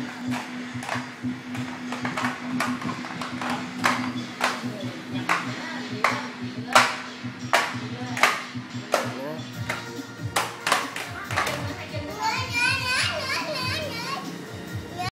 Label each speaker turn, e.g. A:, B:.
A: Yeah.